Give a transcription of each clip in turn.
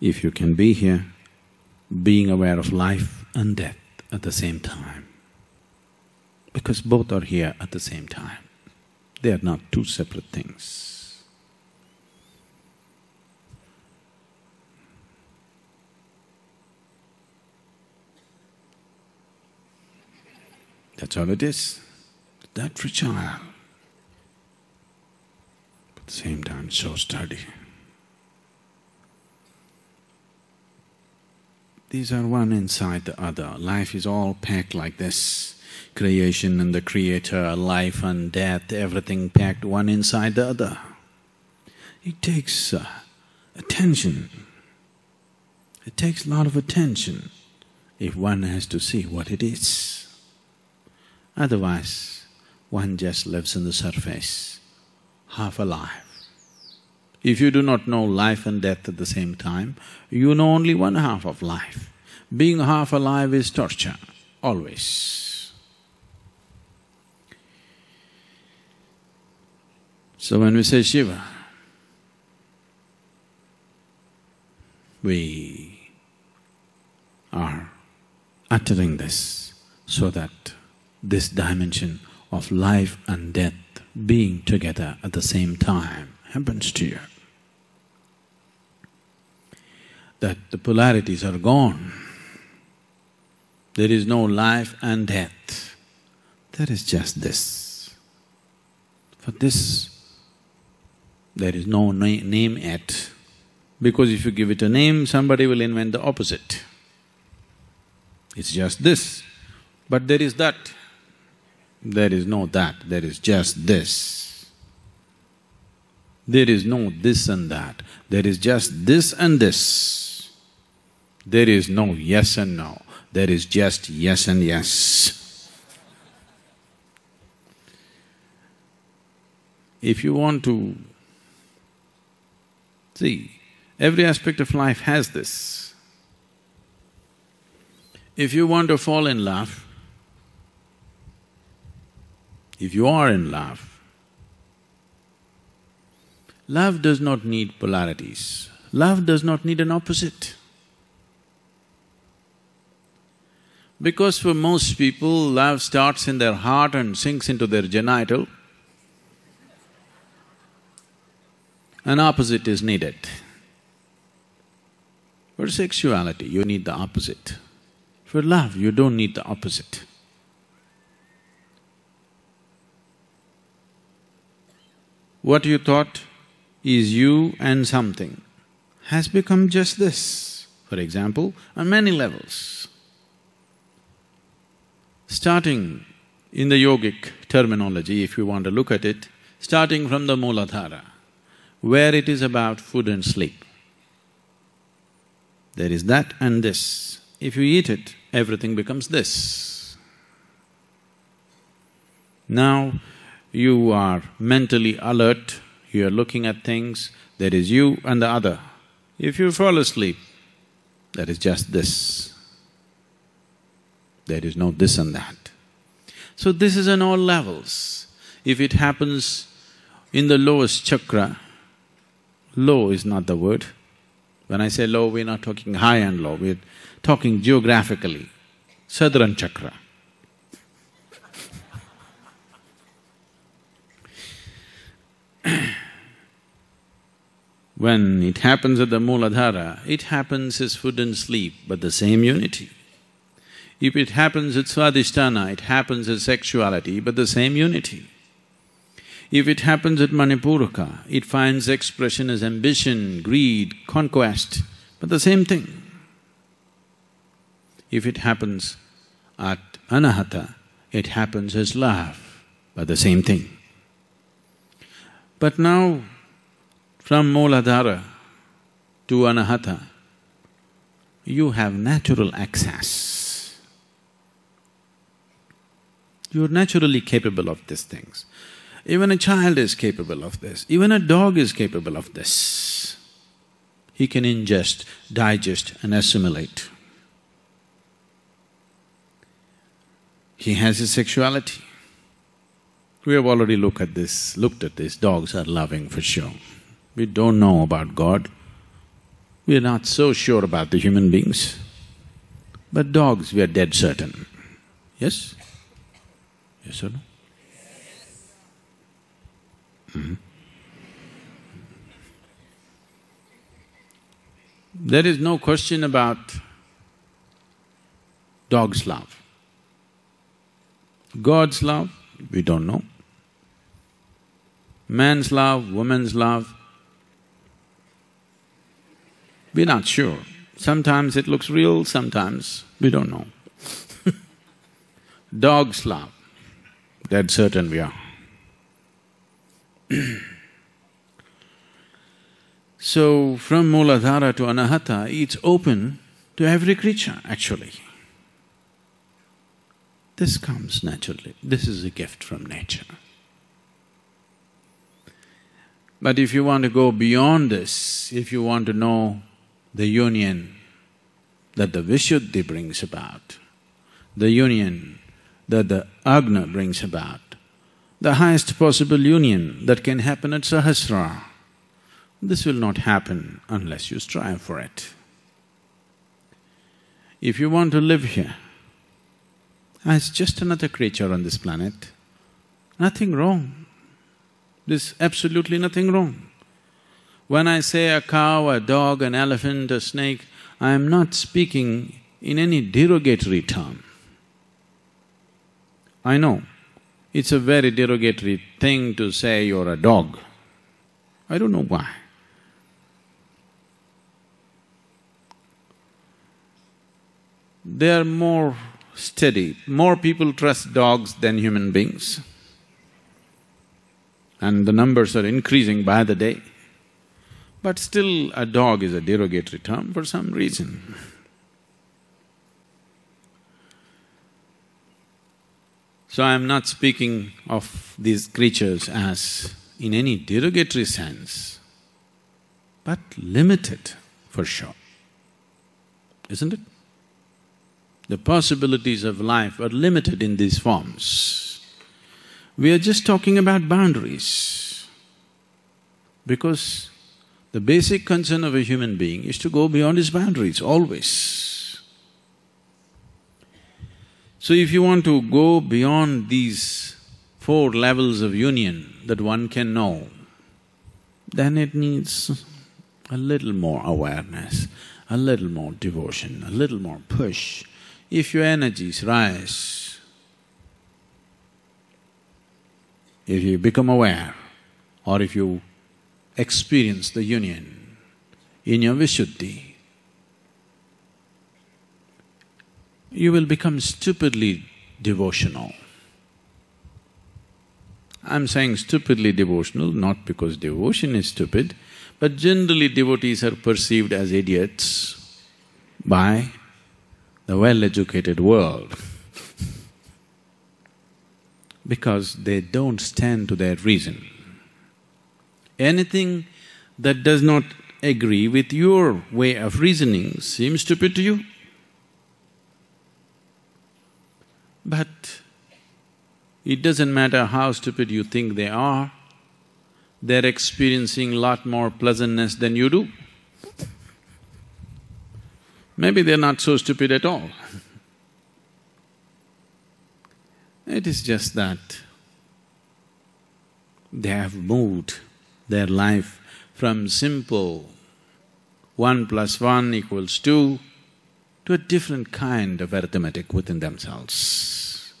if you can be here, being aware of life and death at the same time. Because both are here at the same time. They are not two separate things. That's all it is. That fragile. At the same time, so sturdy. These are one inside the other. Life is all packed like this. Creation and the creator, life and death, everything packed one inside the other. It takes uh, attention. It takes a lot of attention if one has to see what it is. Otherwise, one just lives on the surface, half alive. If you do not know life and death at the same time, you know only one half of life. Being half alive is torture, always. So when we say Shiva, we are uttering this so that this dimension of life and death being together at the same time happens to you that the polarities are gone. There is no life and death. There is just this. For this, there is no na name yet. Because if you give it a name, somebody will invent the opposite. It's just this. But there is that. There is no that, there is just this. There is no this and that, there is just this and this. There is no yes and no, there is just yes and yes. If you want to… See, every aspect of life has this. If you want to fall in love, if you are in love, love does not need polarities, love does not need an opposite. Because for most people, love starts in their heart and sinks into their genital. An opposite is needed. For sexuality, you need the opposite. For love, you don't need the opposite. What you thought is you and something has become just this, for example, on many levels. Starting in the yogic terminology, if you want to look at it, starting from the Mooladhara, where it is about food and sleep. There is that and this. If you eat it, everything becomes this. Now, you are mentally alert, you are looking at things, there is you and the other. If you fall asleep, there is just this. There is no this and that. So this is on all levels. If it happens in the lowest chakra, low is not the word. When I say low, we're not talking high and low, we're talking geographically, Sadharan chakra. When it happens at the Mooladhara, it happens as food and sleep, but the same unity. If it happens at Swadhisthana, it happens as sexuality, but the same unity. If it happens at Manipuraka, it finds expression as ambition, greed, conquest, but the same thing. If it happens at Anahata, it happens as love, but the same thing. But now, from Mooladhara to Anahata, you have natural access. You're naturally capable of these things. Even a child is capable of this, even a dog is capable of this. He can ingest, digest and assimilate. He has his sexuality. We have already looked at this, looked at this, dogs are loving for sure. We don't know about God, We are not so sure about the human beings. But dogs, we are dead certain. Yes? Yes or no? Mm-hmm. There is no question about dog's love. God's love, we don't know. Man's love, woman's love, we're not sure. Sometimes it looks real, sometimes we don't know. Dog's love, dead certain we are. so, from Mooladhara to Anahata, it's open to every creature actually. This comes naturally, this is a gift from nature. But if you want to go beyond this, if you want to know the union that the Vishuddhi brings about, the union that the Agna brings about, the highest possible union that can happen at Sahasrara, this will not happen unless you strive for it. If you want to live here as just another creature on this planet, nothing wrong. There's absolutely nothing wrong. When I say a cow, a dog, an elephant, a snake, I am not speaking in any derogatory term. I know, it's a very derogatory thing to say you're a dog. I don't know why. They are more steady, more people trust dogs than human beings. And the numbers are increasing by the day. But still, a dog is a derogatory term for some reason. So I'm not speaking of these creatures as in any derogatory sense, but limited for sure, isn't it? The possibilities of life are limited in these forms. We are just talking about boundaries because the basic concern of a human being is to go beyond his boundaries, always. So if you want to go beyond these four levels of union that one can know, then it needs a little more awareness, a little more devotion, a little more push. If your energies rise, if you become aware, or if you experience the union in your Vishuddhi, you will become stupidly devotional. I'm saying stupidly devotional not because devotion is stupid, but generally devotees are perceived as idiots by the well-educated world because they don't stand to their reason. Anything that does not agree with your way of reasoning seems stupid to you. But it doesn't matter how stupid you think they are, they're experiencing lot more pleasantness than you do. Maybe they're not so stupid at all. It is just that they have moved their life from simple one plus one equals two to a different kind of arithmetic within themselves.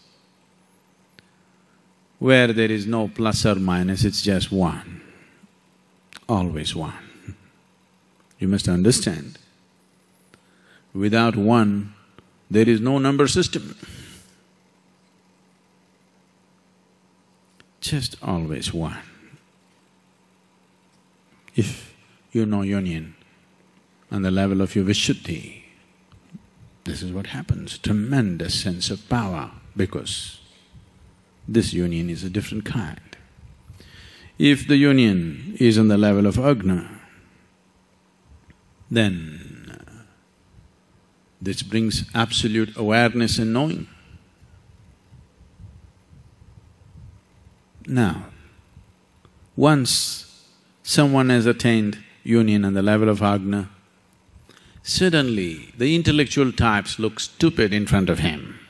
Where there is no plus or minus, it's just one, always one. You must understand, without one, there is no number system. Just always one. If you know union on the level of your Vishuddhi, this is what happens, tremendous sense of power because this union is a different kind. If the union is on the level of Agna, then this brings absolute awareness and knowing. Now, once someone has attained union on the level of Agna, Suddenly, the intellectual types look stupid in front of him.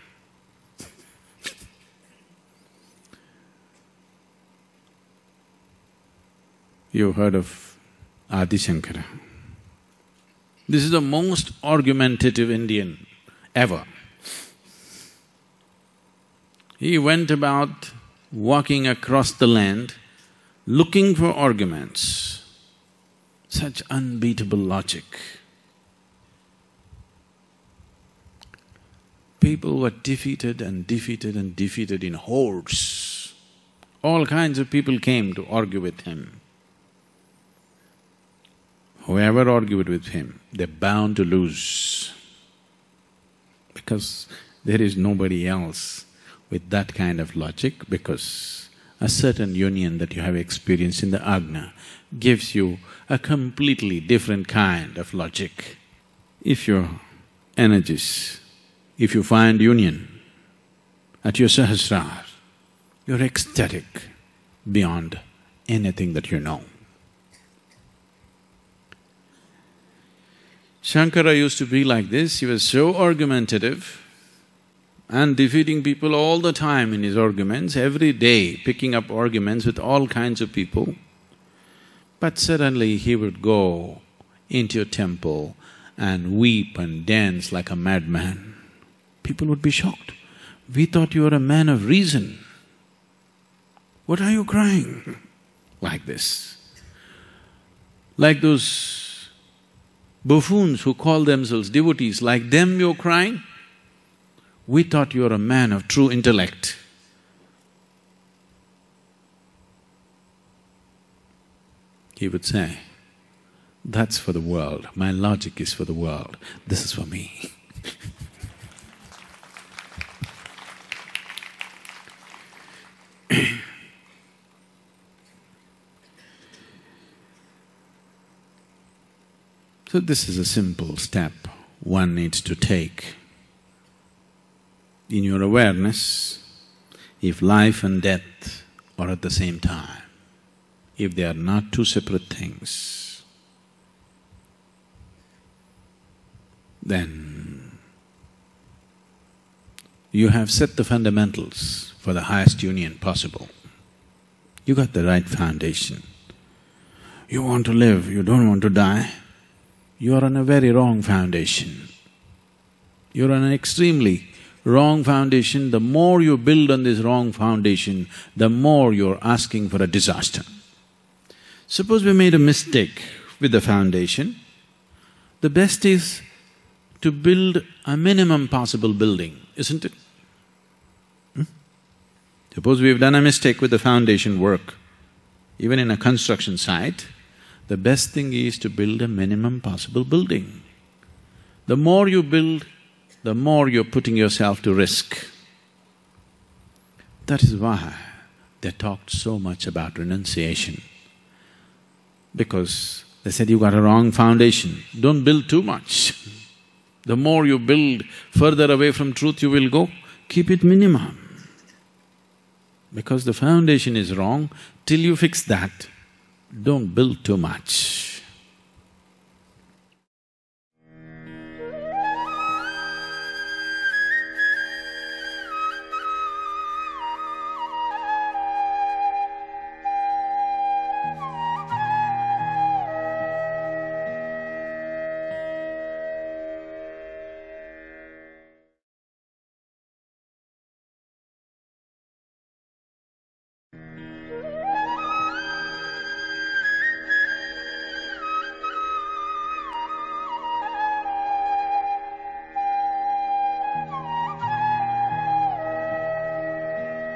You've heard of Adi Shankara. This is the most argumentative Indian ever. He went about walking across the land looking for arguments, such unbeatable logic. People were defeated and defeated and defeated in hordes. All kinds of people came to argue with him. Whoever argued with him, they're bound to lose because there is nobody else with that kind of logic because a certain union that you have experienced in the ajna gives you a completely different kind of logic. If your energies, if you find union at your Sahasrara, you're ecstatic beyond anything that you know. Shankara used to be like this, he was so argumentative and defeating people all the time in his arguments, every day picking up arguments with all kinds of people. But suddenly he would go into a temple and weep and dance like a madman. People would be shocked. We thought you were a man of reason. What are you crying? Like this. Like those buffoons who call themselves devotees, like them you're crying? We thought you were a man of true intellect. He would say, that's for the world, my logic is for the world, this is for me. So this is a simple step one needs to take. In your awareness, if life and death are at the same time, if they are not two separate things, then you have set the fundamentals for the highest union possible. You got the right foundation. You want to live, you don't want to die, you are on a very wrong foundation. You're on an extremely wrong foundation. The more you build on this wrong foundation, the more you're asking for a disaster. Suppose we made a mistake with the foundation, the best is to build a minimum possible building, isn't it? Hmm? Suppose we've done a mistake with the foundation work, even in a construction site, the best thing is to build a minimum possible building. The more you build, the more you're putting yourself to risk. That is why they talked so much about renunciation. Because they said, you got a wrong foundation, don't build too much. The more you build further away from truth you will go, keep it minimum. Because the foundation is wrong, till you fix that, don't build too much.